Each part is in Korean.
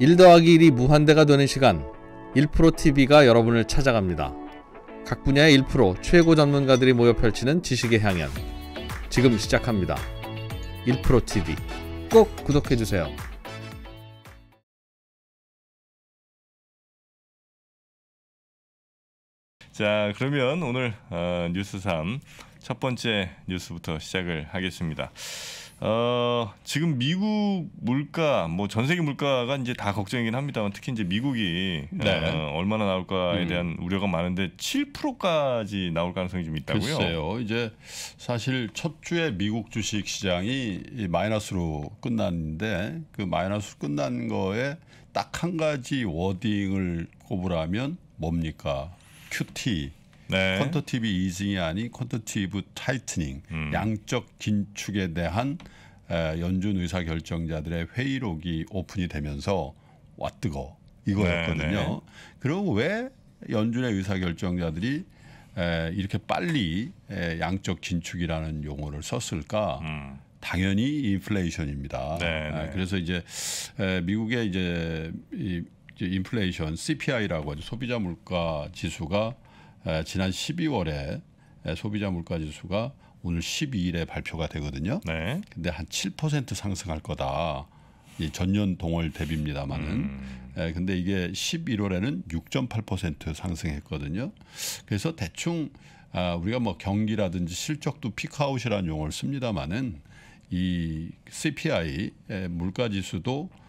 1 더하기 1이 무한대가 되는 시간 1프로TV가 여러분을 찾아갑니다. 각 분야의 1프로 최고 전문가들이 모여 펼치는 지식의 향연 지금 시작합니다. 1프로TV 꼭 구독해주세요. 자, 그러면 오늘 어, 뉴스 3 첫 번째 뉴스부터 시작을 하겠습니다. 어, 지금 미국 물가, 뭐 전 세계 물가가 이제 다 걱정이긴 합니다만 특히 이제 미국이 네. 어, 얼마나 나올까에 음. 대한 우려가 많은데 7%까지 나올 가능성이 좀 있다고요. 글쎄요. 이제 사실 첫 주에 미국 주식 시장이 이 마이너스로 끝났는데 그 마이너스 끝난 거에 딱 한 가지 wording을 꼽으라면 뭡니까? QT. 네. quantitative easing이 아닌 quantitative tightening, 음. 양적 긴축에 대한 에, 연준 의사 결정자들의 회의록이 오픈이 되면서 와 뜨거 이거였거든요. 네, 네. 그리고 왜 연준의 의사 결정자들이 에, 이렇게 빨리 에, 양적 긴축이라는 용어를 썼을까? 음. 당연히 인플레이션입니다. 네, 아, 네. 그래서 이제 에, 미국의 이제 인플레이션 CPI라고 하죠. 소비자 물가 지수가 에, 지난 12월에 에, 소비자 물가 지수가 오늘 12일에 발표가 되거든요. 네. 근데 한 7% 상승할 거다. 이 전년 동월 대비입니다만은. 음. 에, 근데 이게 11월에는 6.8% 상승했거든요. 그래서 대충 아, 우리가 뭐 경기라든지 실적도 피크아웃이라는 용어를 씁니다만은 이 CPI 의 물가 지수도 에,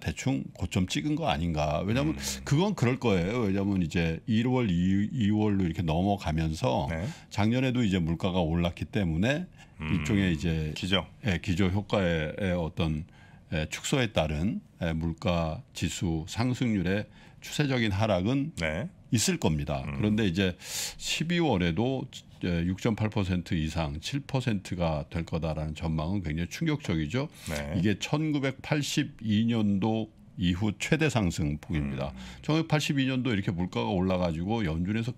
대충 고점 찍은 거 아닌가. 왜냐하면 그건 그럴 거예요. 왜냐하면 이제 1월, 2, 월로 이렇게 넘어가면서 네. 작년에도 이제 물가가 올랐기 때문에 일종의 이제 기죠. 예, 기저 효과의 의 어떤 예, 축소에 따른 예, 물가 지수 상승률의 추세적인 하락은 네. 있을 겁니다. 그런데 이제 12월에도 6.8% 이상 7%가 될 거다라는 전망은 굉장히 충격적이죠. 네. 이게 1982년도 이후 최대 상승폭입니다. 1982년도 이렇게 물가가 올라가지고 연준에서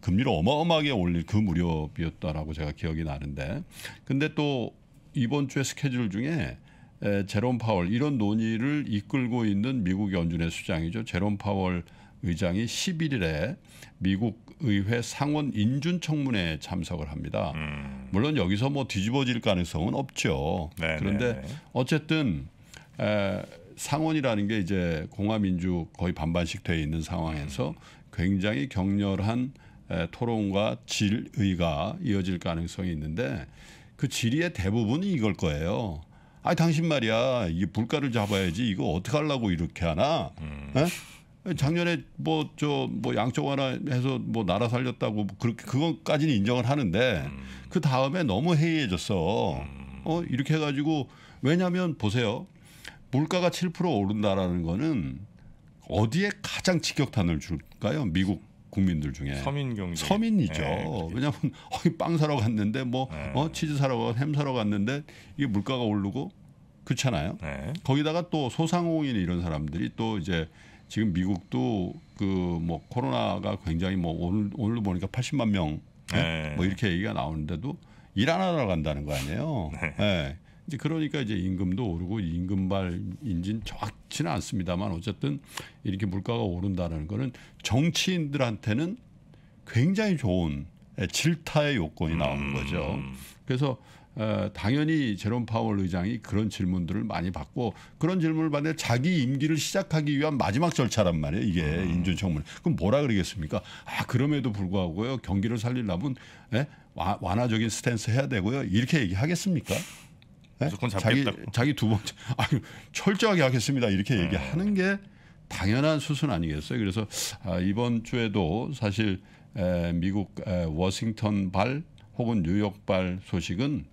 금리를 어마어마하게 올릴 그 무렵이었다라고 제가 기억이 나는데, 근데 또 이번 주에 스케줄 중에 에, 제롬 파월 이런 논의를 이끌고 있는 미국 연준의 수장이죠. 제롬 파월 의장이 11일에 미국 의회 상원 인준 청문회에 참석을 합니다. 음. 물론 여기서 뭐 뒤집어질 가능성은 없죠. 네, 그런데 네, 네. 어쨌든 에, 상원이라는 게 이제 공화민주 거의 반반씩 돼 있는 상황에서 굉장히 격렬한 에, 토론과 질의가 이어질 가능성이 있는데 그 질의의 대부분이 이걸 거예요. 아, 당신 말이야, 이 물가를 잡아야지 이거 어떻게 하려고 이렇게 하나? 에? 작년에 뭐저뭐 양쪽 하나 해서 뭐 나라 살렸다고 그렇게 그것까지는 인정을 하는데 그 다음에 너무 해이해졌어. 어 이렇게 해가지고 왜냐하면 보세요 물가가 7% 오른다라는 거는 어디에 가장 직격탄을 줄까요? 미국 국민들 중에 서민 경제. 서민이죠. 네. 왜냐하면 어이 빵 사러 갔는데 뭐 네. 어, 치즈 사러 가, 햄 사러 갔는데 이게 물가가 오르고 그렇잖아요. 네. 거기다가 또 소상공인 이런 사람들이 또 이제 지금 미국도 그 뭐 코로나가 굉장히 뭐 오늘 오늘 보니까 80만 명 네. 뭐 이렇게 얘기가 나오는데도 일 안 하러 간다는 거 아니에요. 네. 이제 그러니까 이제 임금도 오르고 임금발 인진 정확치는 않습니다만 어쨌든 이렇게 물가가 오른다는 거는 정치인들한테는 굉장히 좋은 질타의 요건이 나오는 거죠. 음. 그래서 어, 당연히 제롬 파월 의장이 그런 질문들을 많이 받고 그런 질문을 받는데 자기 임기를 시작하기 위한 마지막 절차란 말이에요. 이게 음. 인준청문. 그럼 뭐라 그러겠습니까? 아 그럼에도 불구하고요 경기를 살리려면 예? 와- 완화적인 스탠스 해야 되고요. 이렇게 얘기하겠습니까? 예? 무조건 자기. 자기 두 번째 아유 철저하게 하겠습니다. 이렇게 네. 얘기하는 게 당연한 수순 아니겠어요? 그래서 아, 이번 주에도 사실 에, 미국 에, 워싱턴 발 혹은 뉴욕발 소식은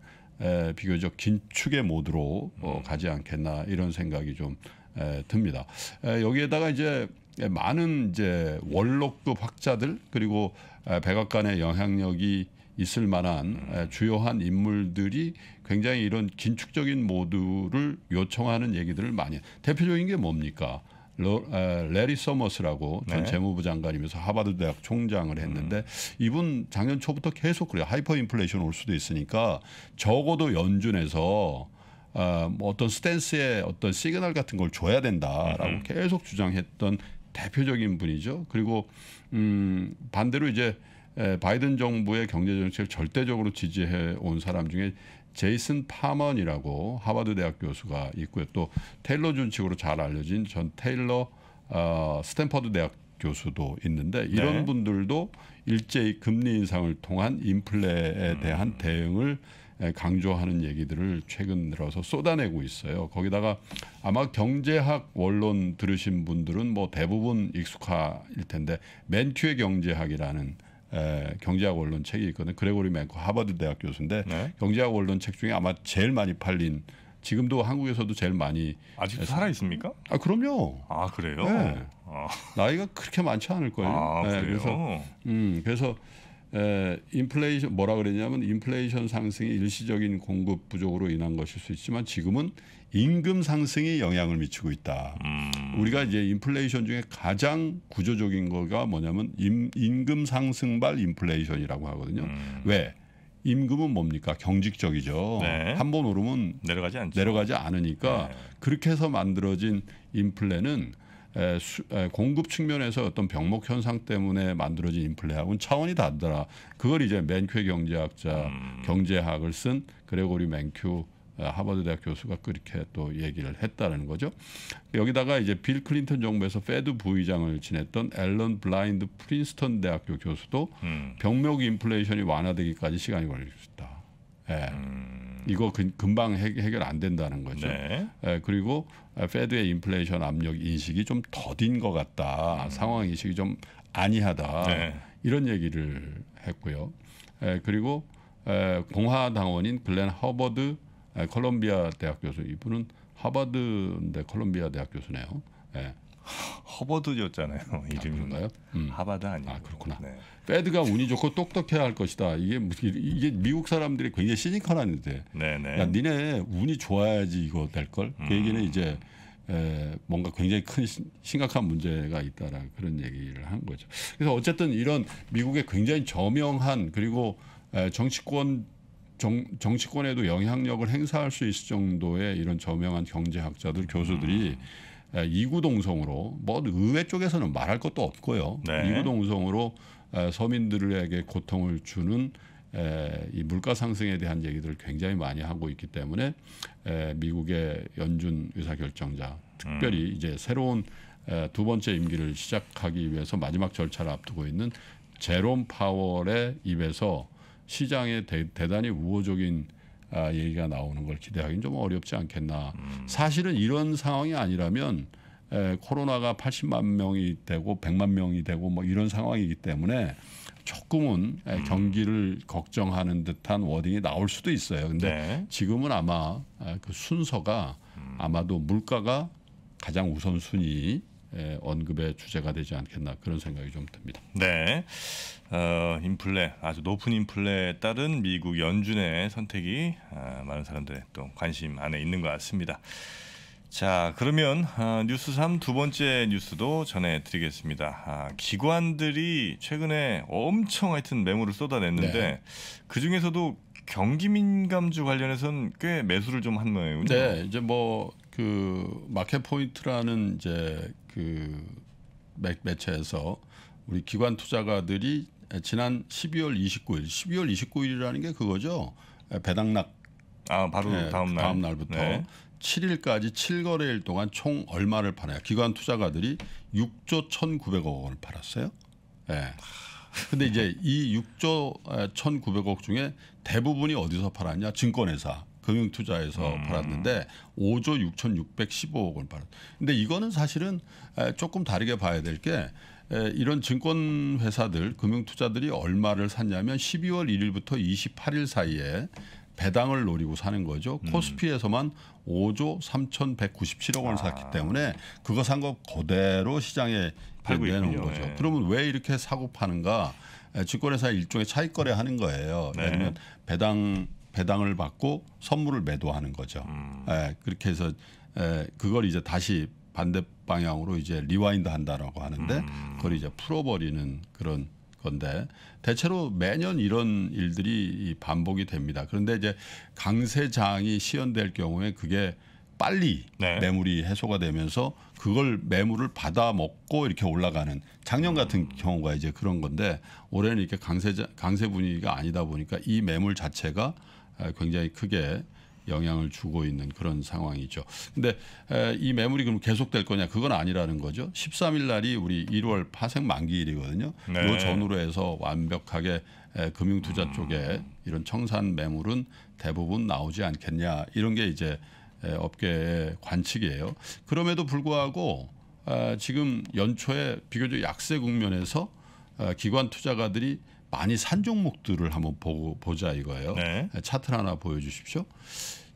에, 비교적 긴축의 모드로 어, 가지 않겠나 이런 생각이 좀 에, 듭니다. 에, 여기에다가 이제 많은 이제 원로급 학자들 그리고 에, 백악관의 영향력이 있을 만한 에, 주요한 인물들이 굉장히 이런 긴축적인 모드를 요청하는 얘기들을 많이. 대표적인 게 뭡니까? 러, 에, 래리 서머스라고 전 네. 재무부 장관이면서 하버드 대학 총장을 했는데 이분 작년 초부터 계속 그래요. 하이퍼 인플레이션 올 수도 있으니까 적어도 연준에서 어, 뭐 어떤 스탠스의 어떤 시그널 같은 걸 줘야 된다라고 계속 주장했던 대표적인 분이죠. 그리고 음, 반대로 이제 에, 바이든 정부의 경제 정책을 절대적으로 지지해 온 사람 중에 제이슨 파먼이라고 하버드 대학 교수가 있고요. 또 테일러 준칙으로 잘 알려진 전 테일러 어, 스탠퍼드 대학 교수도 있는데 이런 네. 분들도 일제히 금리 인상을 통한 인플레에 대한 대응을 에, 강조하는 얘기들을 최근 들어서 쏟아내고 있어요. 거기다가 아마 경제학 원론 들으신 분들은 뭐 대부분 익숙할 텐데 맨큐의 경제학이라는 에, 경제학 원론 책이 있거든요. 그레고리 맨큐 하버드 대학 교수인데 네. 경제학 원론 책 중에 아마 제일 많이 팔린 지금도 한국에서도 제일 많이 아직도 살아 있습니까? 아 그럼요. 아 그래요? 네. 아, 나이가 그렇게 많지 않을 거예요. 아 네, 그래요? 그래서 음, 그래서 에, 인플레이션 뭐라 그랬냐면 인플레이션 상승이 일시적인 공급 부족으로 인한 것일 수 있지만 지금은 임금 상승이 영향을 미치고 있다. 음, 우리가 이제 인플레이션 중에 가장 구조적인 거가 뭐냐면 임, 임금 상승발 인플레이션이라고 하거든요. 음. 왜? 임금은 뭡니까? 경직적이죠. 네. 한번 오르면 내려가지 않죠. 내려가지 않으니까 네. 그렇게 해서 만들어진 인플레는 에, 수, 에, 공급 측면에서 어떤 병목 현상 때문에 만들어진 인플레하고는 차원이 다르더라. 그걸 이제 맨큐의 경제학자 음. 경제학을 쓴 그레고리 맨큐 어, 하버드 대학 교수가 그렇게 또 얘기를 했다는 거죠. 여기다가 이제 빌 클린턴 정부에서 Fed 부의장을 지냈던 앨런 블라인드 프린스턴 대학교 교수도 음, 병목 인플레이션이 완화되기까지 시간이 걸릴 수 있다. 예. 이거 그, 금방 해, 해결 안 된다는 거죠. 네. 예, 그리고 Fed의 인플레이션 압력 인식이 좀 더딘 것 같다. 상황 인식이 좀 안이하다. 네. 이런 얘기를 했고요. 에, 그리고 에, 공화 당원인 글렌 허버드 에, 콜롬비아 대학 교수 이분은 하버드인데 콜롬비아 대학 교수네요. 예. 허버드였잖아요. 아, 이름이. 그런가요? 음. 하바드 아니고. 아, 그렇구나. 네. 페드가 운이 좋고 똑똑해야 할 것이다. 이게 이게 미국 사람들이 굉장히 시니컬한데 네, 네. 야 니네 운이 좋아야지 이거 될 걸. 그 얘기는 이제 에, 뭔가 굉장히 큰 시- 심각한 문제가 있다라는 그런 얘기를 한 거죠. 그래서 어쨌든 이런 미국의 굉장히 저명한 그리고 에, 정치권 정, 정치권에도 영향력을 행사할 수 있을 정도의 이런 저명한 경제학자들 교수들이 에, 이구동성으로 뭐 의회 쪽에서는 말할 것도 없고요. 네. 이구동성으로 에, 서민들에게 고통을 주는 에, 이 물가 상승에 대한 얘기들을 굉장히 많이 하고 있기 때문에 에, 미국의 연준 의사결정자 특별히 이제 새로운 에, 두 번째 임기를 시작하기 위해서 마지막 절차를 앞두고 있는 제롬 파월의 입에서 시장에 대, 대단히 우호적인 아, 얘기가 나오는 걸 기대하기는 좀 어렵지 않겠나. 사실은 이런 상황이 아니라면 에, 코로나가 80만 명이 되고 100만 명이 되고 뭐 이런 상황이기 때문에 조금은 에, 경기를 걱정하는 듯한 워딩이 나올 수도 있어요. 근데 네. 지금은 아마 아, 그 순서가 아마도 물가가 가장 우선순위 에, 언급의 주제가 되지 않겠나 그런 생각이 좀 듭니다. 네. 어, 인플레 아주 높은 인플레에 따른 미국 연준의 선택이 아, 많은 사람들의 또 관심 안에 있는 것 같습니다. 자 그러면 아, 뉴스 3 두 번째 뉴스도 전해드리겠습니다. 아, 기관들이 최근에 엄청 하여튼 매물을 쏟아냈는데 네. 그 중에서도 경기 민감주 관련해서는 꽤 매수를 좀 한 모양이군요. 네, 이제 뭐 그 마켓 포인트라는 이제 그 매, 매체에서 우리 기관 투자가들이 지난 12월 29일, 12월 29일이라는 게 그거죠. 배당락 아 바로 네, 다음 날 다음 날부터 네. 7일까지 7거래일 동안 총 얼마를 팔아요? 기관 투자가들이 6조 1,900억 원을 팔았어요. 예. 근데 이제 이 6조 1,900억 중에 대부분이 어디서 팔았냐? 증권회사, 금융투자에서 팔았는데 5조 6,615억 원을 팔았. 근데 이거는 사실은 에, 조금 다르게 봐야 될 게 이런 증권 회사들, 금융투자들이 얼마를 샀냐면 12월 1일부터 28일 사이에 배당을 노리고 사는 거죠. 코스피에서만 5조 3,197억 원을 샀기 때문에 그거 산 거 그대로 시장에 팔고 내놓은 있군요. 거죠. 예. 그러면 왜 이렇게 사고 파는가? 에, 증권회사 일종의 차익 거래 하는 거예요. 네. 왜냐하면 배당 배당을 받고 선물을 매도하는 거죠. 음. 에, 그렇게 해서 에, 그걸 이제 다시 반대 방향으로 이제 rewind 한다라고 하는데 음. 그걸 이제 풀어버리는 그런 건데 대체로 매년 이런 일들이 반복이 됩니다. 그런데 이제 강세장이 시연될 경우에 그게 빨리 네. 매물이 해소가 되면서 그걸 매물을 받아 먹고 이렇게 올라가는 작년 같은 경우가 이제 그런 건데 올해는 이렇게 강세 강세 분위기가 아니다 보니까 이 매물 자체가 굉장히 크게 영향을 주고 있는 그런 상황이죠. 근데 이 매물이 그럼 계속될 거냐? 그건 아니라는 거죠. 13일 날이 우리 1월 파생 만기일이거든요. 네. 요 전후로 해서 완벽하게 금융 투자 음. 쪽에 이런 청산 매물은 대부분 나오지 않겠냐. 이런 게 이제 업계의 관측이에요. 그럼에도 불구하고 지금 연초에 비교적 약세 국면에서 기관 투자가들이 많이 산 종목들을 한번 보고 보자 이거예요. 네. 차트 하나 보여주십시오.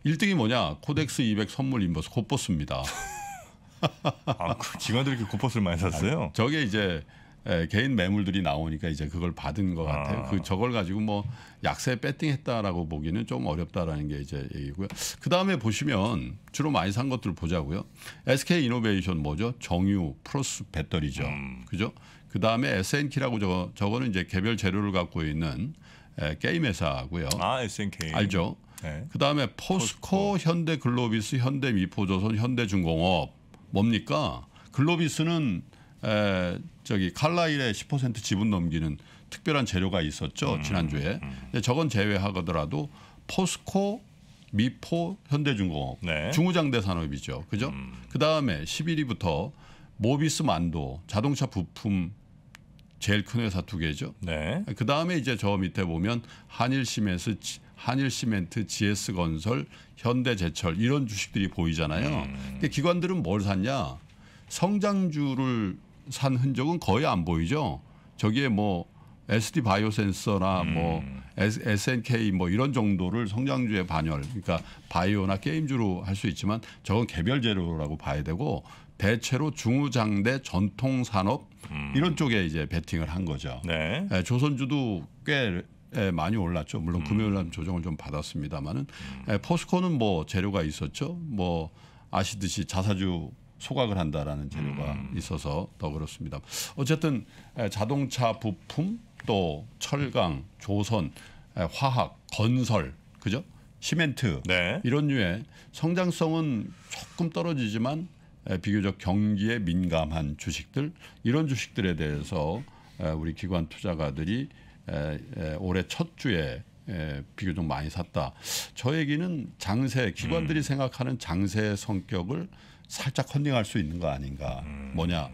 1등이 뭐냐? KODEX 200 선물 인버스 곱버스입니다. 아, 그 기관들이 이렇게 곱버스를 많이 샀어요. 저게 이제 에, 개인 매물들이 나오니까 이제 그걸 받은 것 같아요. 아. 그 저걸 가지고 뭐 약세 배팅했다라고 보기는 좀 어렵다라는 게 이제 얘기고요. 그 다음에 보시면 주로 많이 산 것들 보자고요. SK 이노베이션 뭐죠? 정유 플러스 배터리죠. 음. 그죠? 그 다음에 SNK라고 저거 저거는 이제 개별 재료를 갖고 있는 에, 게임 회사고요. 아, SNK. 알죠? 네. 그 다음에 포스코, 현대 글로비스, 현대 미포조선, 현대 중공업 뭡니까? 글로비스는 에, 저기 칼라일의 10% 지분 넘기는 특별한 재료가 있었죠 음, 지난주에. 근데 저건 제외하더라도 포스코, 미포, 현대중공업, 네. 중우장대 산업이죠, 그죠? 그 다음에 11위부터 모비스 만도, 자동차 부품 제일 큰 회사 두 개죠. 네. 그 다음에 이제 저 밑에 보면 한일 시멘트, 한일 시멘트, GS 건설, 현대제철 이런 주식들이 보이잖아요. 근데 기관들은 뭘 샀냐? 성장주를 산 흔적은 거의 안 보이죠. 저기에 뭐 SD 바이오 센서나 뭐 S- SNK 뭐 이런 정도를 성장주의 반열, 그러니까 바이오나 게임주로 할 수 있지만 저건 개별 재료라고 봐야 되고 대체로 중우장대 전통 산업 이런 쪽에 이제 베팅을 한 거죠. 네. 예, 조선주도 꽤 예, 많이 올랐죠. 물론 금요일 날 조정을 좀 받았습니다만은 예, 포스코는 뭐 재료가 있었죠. 뭐 아시듯이 자사주 소각을 한다라는 재료가 있어서 더 그렇습니다. 어쨌든 예, 자동차 부품 또 철강, 조선, 예, 화학, 건설, 그죠? 시멘트 네. 이런 류의 성장성은 조금 떨어지지만 에, 비교적 경기에 민감한 주식들 이런 주식들에 대해서 에, 우리 기관 투자가들이 올해 첫 주에 에, 비교적 많이 샀다. 저 얘기는 장세 기관들이 생각하는 장세의 성격을 살짝 컨닝할 수 있는 거 아닌가? 뭐냐?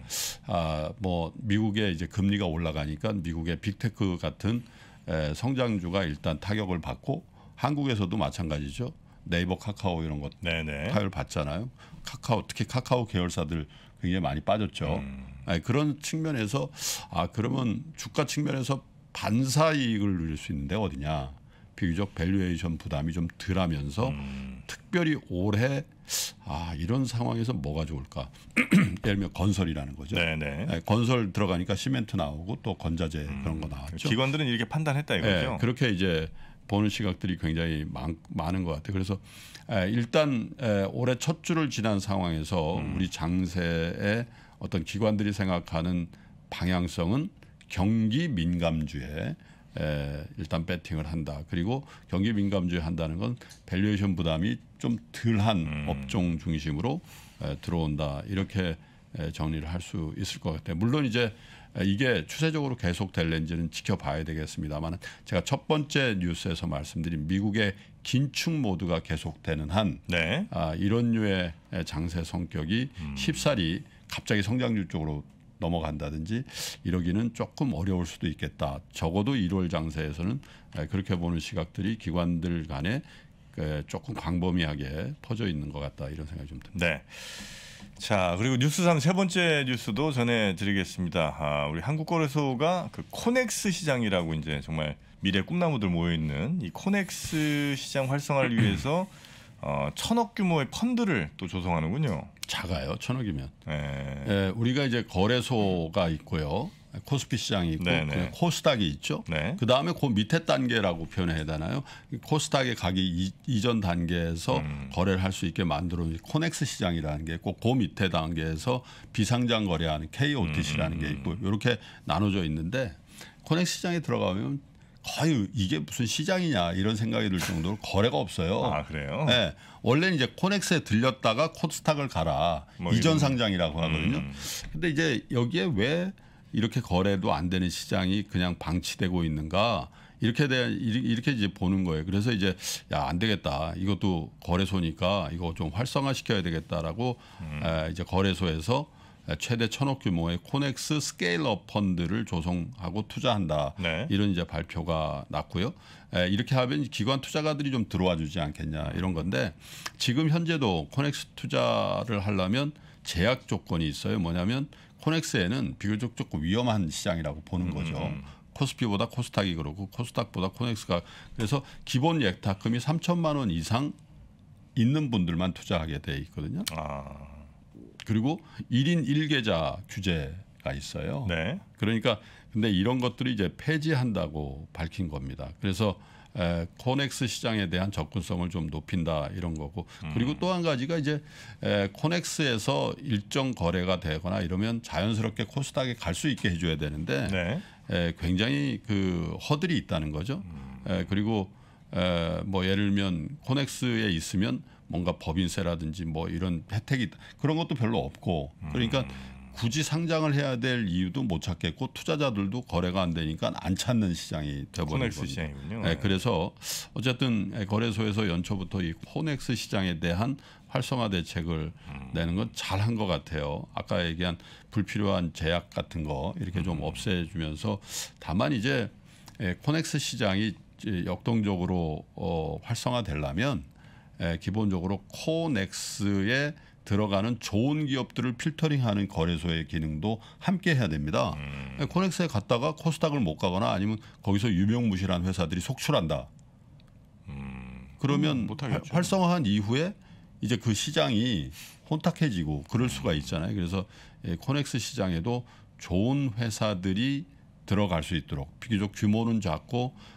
아, 뭐 미국의 이제 금리가 올라가니까 미국의 빅테크 같은 에, 성장주가 일단 타격을 받고 한국에서도 마찬가지죠. 네이버, 카카오 이런 것 네네. 타격을 받잖아요. 카카오 특히 카카오 계열사들 굉장히 많이 빠졌죠. 아니, 그런 측면에서 아 그러면 주가 측면에서 반사 이익을 누릴 수 있는데 어디냐? 비교적 valuation 부담이 좀 덜하면서 특별히 올해 아 이런 상황에서 뭐가 좋을까? 예를 들면 건설이라는 거죠. 네네. 예, 건설 들어가니까 시멘트 나오고 또 건자재 그런 거 나왔죠. 기관들은 이렇게 판단했다 이거죠. 예, 그렇게 이제 보는 시각들이 굉장히 많, 많은 것 같아요. 그래서 에, 일단 에, 올해 첫 주를 지난 상황에서 음. 우리 장세의 어떤 기관들이 생각하는 방향성은 경기 민감주에 에, 일단 베팅을 한다. 그리고 경기 민감주에 한다는 건 valuation 부담이 좀 덜한 음. 업종 중심으로 에, 들어온다. 이렇게 에, 정리를 할 수 있을 것 같아요. 물론 이제 이게 추세적으로 계속 될는지는 지켜봐야 되겠습니다만 제가 첫 번째 뉴스에서 말씀드린 미국의 긴축 모드가 계속되는 한 네. 아, 이런 류의 장세 성격이 쉽사리 갑자기 성장주 쪽으로 넘어간다든지 이러기는 조금 어려울 수도 있겠다. 적어도 1월 장세에서는 에, 그렇게 보는 시각들이 기관들 간에 그 조금 광범위하게 퍼져 있는 것 같다 이런 생각이 좀 듭니다. 네. 자 그리고 뉴스3 세 번째 뉴스도 전해드리겠습니다. 아, 우리 한국거래소가 그 코넥스 시장이라고 이제 정말 미래 꿈나무들 모여 있는 이 코넥스 시장 활성화를 위해서 어, 천억 규모의 펀드를 또 조성하는군요. 작아요 천억이면. 네. 예, 우리가 이제 거래소가 있고요. 코스피 시장이 있고 네네. 그다음에 코스닥이 있죠. 네. 그 다음에 그 밑에 단계라고 표현해야 되나요? 코스닥에 가기 이, 이전 단계에서 음. 거래를 할 수 있게 만들어 놓은 코넥스 시장이라는 게 있고 그 밑에 단계에서 비상장 거래하는 K-OTC라는 음. 게 있고 이렇게 나눠져 있는데 코넥스 시장에 들어가면 거의 이게 무슨 시장이냐 이런 생각이 들 정도로 거래가 없어요. 아 그래요? 네, 원래는 이제 코넥스에 들렸다가 코스닥을 가라 뭐 이전 이런- 상장이라고 하거든요. 음. 근데 이제 여기에 왜 이렇게 거래도 안 되는 시장이 그냥 방치되고 있는가 이렇게 대 이렇게 이제 보는 거예요. 그래서 이제 야 안 되겠다. 이것도 거래소니까 이거 좀 활성화 시켜야 되겠다라고 음. 에, 이제 거래소에서 최대 천억 규모의 코넥스 scale-up 펀드를 조성하고 투자한다. 네. 이런 이제 발표가 났고요. 에, 이렇게 하면 기관 투자가들이 좀 들어와 주지 않겠냐 이런 건데 지금 현재도 코넥스 투자를 하려면 제약 조건이 있어요. 뭐냐면 코넥스에는 비교적 조금 위험한 시장이라고 보는 거죠. 코스피보다 코스닥이 그렇고 코스닥보다 코넥스가 그래서 기본 예탁금이 3천만 원 이상 있는 분들만 투자하게 돼 있거든요. 아 그리고 1인 1계좌 규제가 있어요. 네. 그러니까 근데 이런 것들이 이제 폐지한다고 밝힌 겁니다. 그래서 에, 코넥스 시장에 대한 접근성을 좀 높인다 이런 거고 그리고 또 한 가지가 이제 에, 코넥스에서 일정 거래가 되거나 이러면 자연스럽게 코스닥에 갈 수 있게 해줘야 되는데 네. 에, 굉장히 그 허들이 있다는 거죠. 에, 그리고 에, 뭐 예를 들면 코넥스에 있으면 뭔가 법인세라든지 뭐 이런 혜택이. 그런 것도 별로 없고 그러니까 굳이 상장을 해야 될 이유도 못 찾겠고 투자자들도 거래가 안 되니까 안 찾는 시장이 되버린 코넥스 겁니다. 시장이군요. 네, 그래서 어쨌든 거래소에서 연초부터 이 코넥스 시장에 대한 활성화 대책을 내는 건 잘한 것 같아요. 아까 얘기한 불필요한 제약 같은 거 이렇게 좀 없애주면서 다만 이제 에, 코넥스 시장이 역동적으로 어, 활성화되려면 에, 기본적으로 코넥스에 들어가는 좋은 기업들을 필터링하는 거래소의 기능도 함께 해야 됩니다. 음. 코넥스에 갔다가 코스닥을 못 가거나 아니면 거기서 유명무실한 회사들이 속출한다. 그러면 음, 못하겠죠. 활- 활성화한 이후에 이제 그 시장이 혼탁해지고 그럴 수가 있잖아요. 그래서 예, 코넥스 시장에도 좋은 회사들이 들어갈 수 있도록 비교적 규모는 작고 에,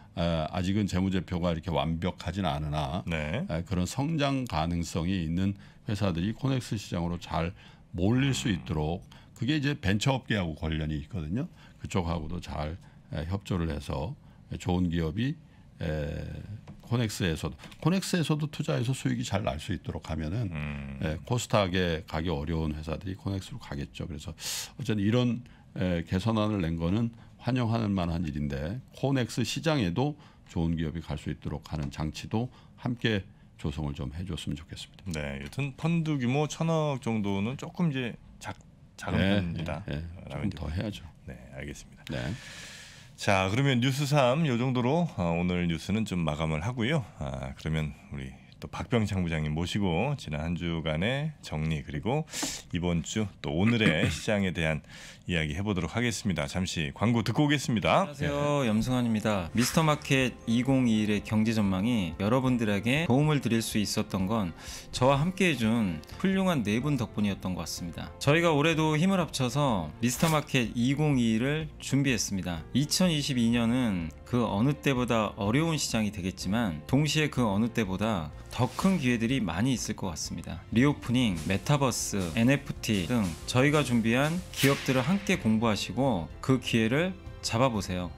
아직은 재무제표가 이렇게 완벽하진 않으나 네. 에, 그런 성장 가능성이 있는 회사들이 코넥스 시장으로 잘 몰릴 수 있도록 그게 이제 벤처업계하고 관련이 있거든요. 그쪽하고도 잘 에, 협조를 해서 좋은 기업이 에, 코넥스에서도 코넥스에서도 투자해서 수익이 잘 날 수 있도록 하면은 음. 에, 코스닥에 가기 어려운 회사들이 코넥스로 가겠죠. 그래서 어쨌든 이런 에, 개선안을 낸 거는 환영하는 만한 일인데 코넥스 시장에도 좋은 기업이 갈 수 있도록 하는 장치도 함께 조성을 좀 해줬으면 좋겠습니다. 네. 여튼 펀드 규모 천억 정도는 조금 이제 작 작은 편이다. 예, 라고 조금 이제 더 해야죠. 네, 알겠습니다. 네. 자, 그러면 뉴스 3요 정도로 어, 오늘 뉴스는 좀 마감을 하고요. 아, 그러면 우리 또 박병창 부장님 모시고 지난 한 주간의 정리 그리고 이번 주 또 오늘의 시장에 대한 이야기 해보도록 하겠습니다. 잠시 광고 듣고 오겠습니다. 안녕하세요 염승환입니다 미스터 마켓 2021의 경제 전망이 여러분들에게 도움을 드릴 수 있었던 건 저와 함께 해준 훌륭한 네 분 덕분이었던 것 같습니다 저희가 올해도 힘을 합쳐서 미스터 마켓 2021을 준비했습니다 2022년은 그 어느 때보다 어려운 시장이 되겠지만 동시에 그 어느 때보다 더 큰 기회들이 많이 있을 것 같습니다. reopening, 메타버스, NFT 등 저희가 준비한 기업들을 함께 공부하시고 그 기회를 잡아보세요.